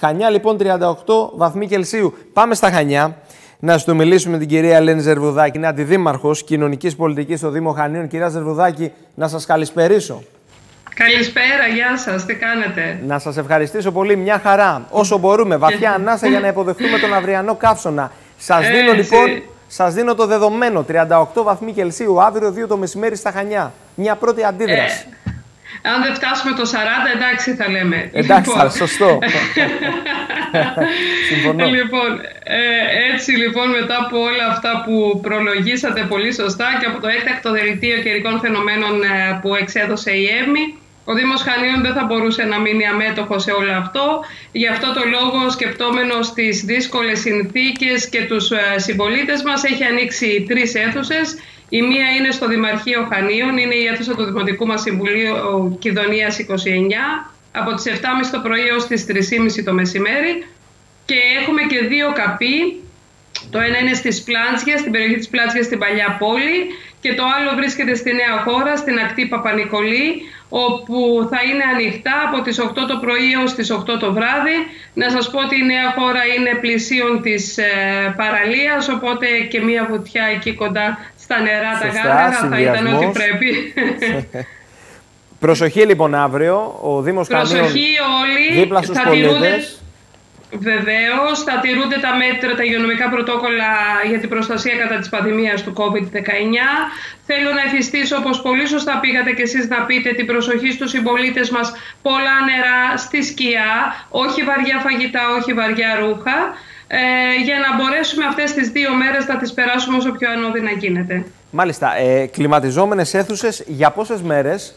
Χανιά λοιπόν 38 βαθμοί Κελσίου. Πάμε στα Χανιά. Να σου μιλήσουμε την κυρία Ελένη Ζερβουδάκη, είναι αντιδήμαρχος κοινωνικής πολιτικής στο Δήμο Χανίων. Κυρία Ζερβουδάκη, να σας καλησπερίσω. Καλησπέρα, γεια σας, τι κάνετε; Να σας ευχαριστήσω πολύ, μια χαρά. Όσο μπορούμε, βαθιά ανάσα για να υποδεχτούμε τον αυριανό καύσωνα. Σας δίνω λοιπόν Σας δίνω το δεδομένο. 38 βαθμοί Κελσίου, αύριο 2 το μεσημέρι στα Χανιά. Μια πρώτη αντίδραση. Ε, αν δεν φτάσουμε το 40, εντάξει θα λέμε. Εντάξει, λοιπόν. σωστό. Συμφωνώ. Λοιπόν, ε, έτσι λοιπόν μετά από όλα αυτά που προλογίσατε πολύ σωστά και από το έκτακτο δελτίο καιρικών φαινομένων ε, που εξέδωσε η ΕΜΗ, ο Δήμος Χανίων δεν θα μπορούσε να μείνει αμέτωχο σε όλο αυτό. Γι' αυτό το λόγο, σκεπτόμενος τις δύσκολες συνθήκες και τους ε, συμπολίτες μας, έχει ανοίξει τρεις αίθουσες. Η μία είναι στο Δημαρχείο Χανίων, είναι η αίθουσα του Δημοτικού μας Συμβουλίου Κιδωνίας 29, από τις 7.30 το πρωί ως τις 3.30 το μεσημέρι. Και έχουμε και δύο καπί, το ένα είναι στις Πλάντσιες, στην περιοχή της Πλάντσιας στην Παλιά Πόλη και το άλλο βρίσκεται στη Νέα Χώρα, στην ακτή Παπανικολή, όπου θα είναι ανοιχτά από τις 8 το πρωί έως τις 8 το βράδυ. Να σας πω ότι η Νέα Χώρα είναι πλησίον της ε, παραλίας, οπότε και μία βουτιά εκεί κοντά στα νερά τα γάργαρα θα ήταν ό,τι πρέπει. Προσοχή λοιπόν αύριο, ο Δήμος Προσοχή όλοι, δίπλα στους πολίτες. Βεβαίως, θα τηρούνται τα μέτρα, τα υγειονομικά πρωτόκολλα για την προστασία κατά της πανδημίας του COVID-19. Θέλω να εφιστήσω, όπως πολύ σωστά πήγατε και εσείς να πείτε, την προσοχή στους συμπολίτες μας. Πολλά νερά στη σκιά, όχι βαριά φαγητά, όχι βαριά ρούχα. Ε, για να μπορέσουμε αυτές τις δύο μέρες να τις περάσουμε όσο πιο ανώδυνα γίνεται. Μάλιστα. Ε, κλιματιζόμενες αίθουσες για πόσες μέρες;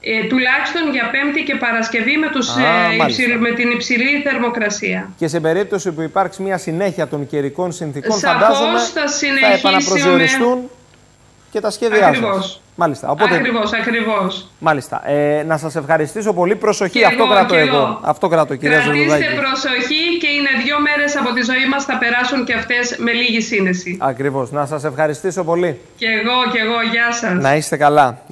Ε, τουλάχιστον για Πέμπτη και Παρασκευή με, τους, ε, με την υψηλή θερμοκρασία. Και σε περίπτωση που υπάρξει μια συνέχεια των καιρικών συνθήκων, Σαφώς φαντάζομαι θα, θα επαναπροσδιοριστούν και τα σχέδιά Ακριβώς. Μάλιστα. Οπότε... Ακριβώς, ακριβώς. Μάλιστα. Ε, να σας ευχαριστήσω πολύ. Προσοχή, αυτό εγώ, κρατώ εγώ. εγώ. Αυτό κρατώ, κυρία Κρατήστε προσοχή και είναι δύο μέρες από τη ζωή μας θα περάσουν και αυτές με λίγη σύνεση. Ακριβώς. Να σας ευχαριστήσω πολύ. Και εγώ, και εγώ. Γεια σας. Να είστε καλά.